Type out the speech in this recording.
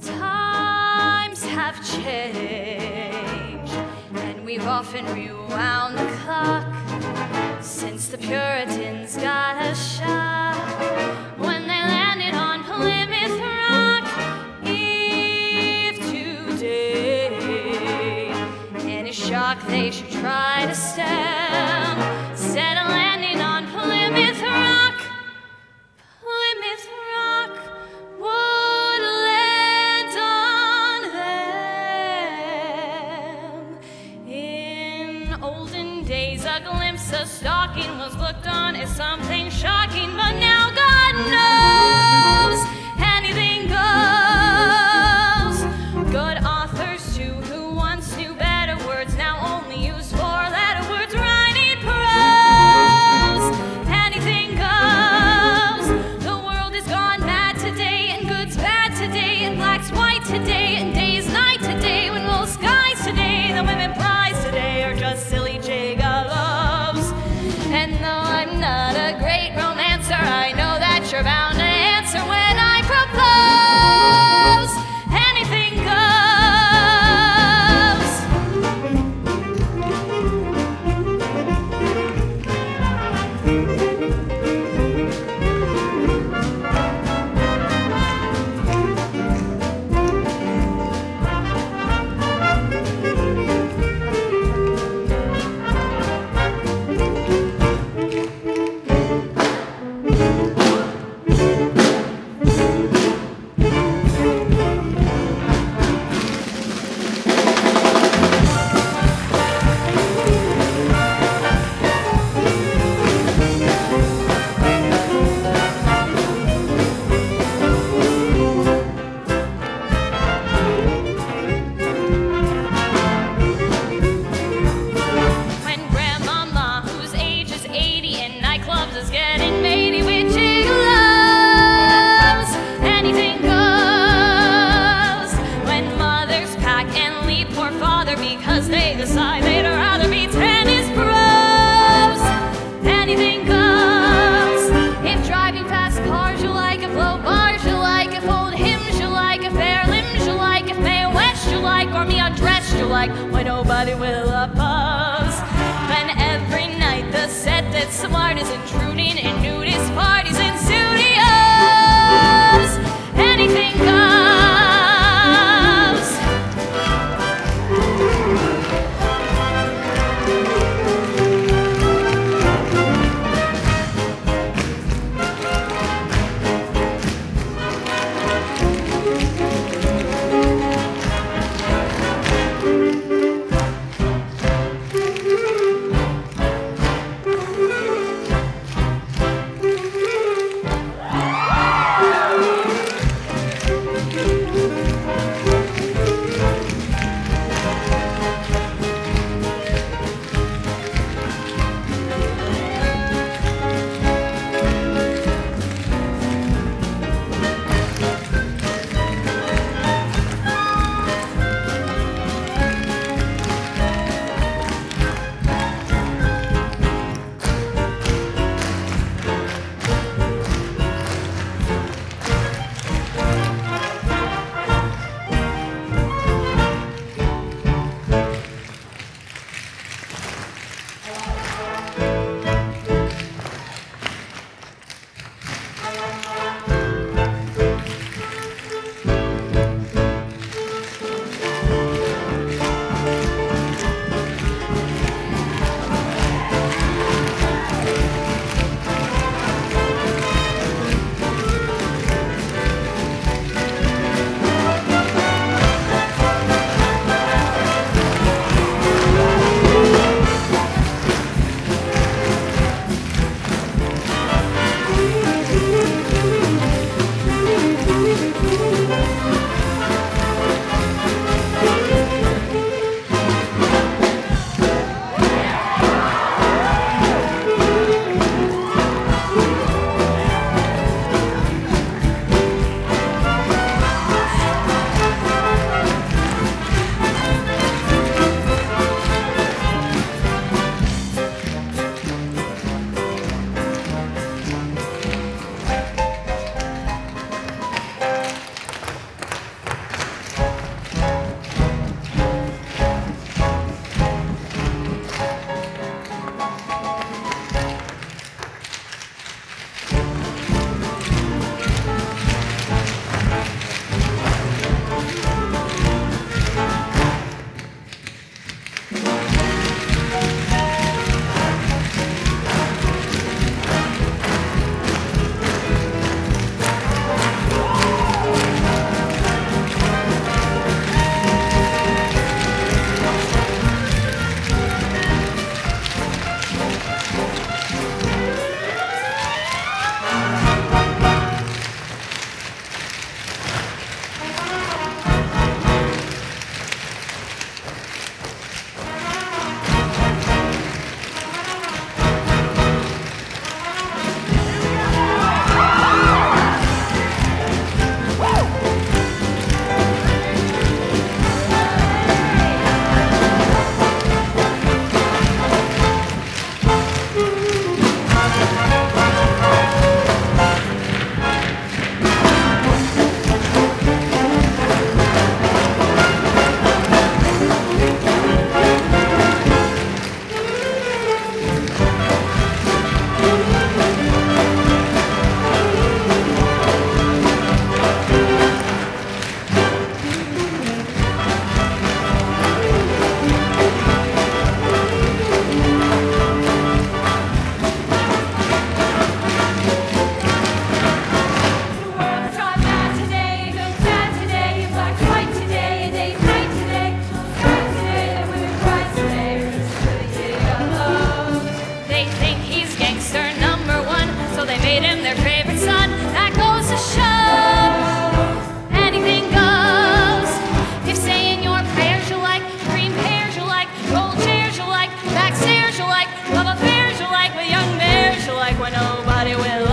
Times have changed, and we've often rewound the clock since the Puritans got a shock when they landed on Plymouth Rock. If today any shock they should try to stem, glimpse of stocking was looked on as something shocking, but now God knows. bother because they decide they'd rather be tennis pros. Anything goes. If driving fast cars you like, if low bars you like, if old hymns you like, if fair limbs you like, if Mae West you like, or me undressed you like, why nobody will oppose. And every night the set that's smart is intruding in nudist parties. where nobody will.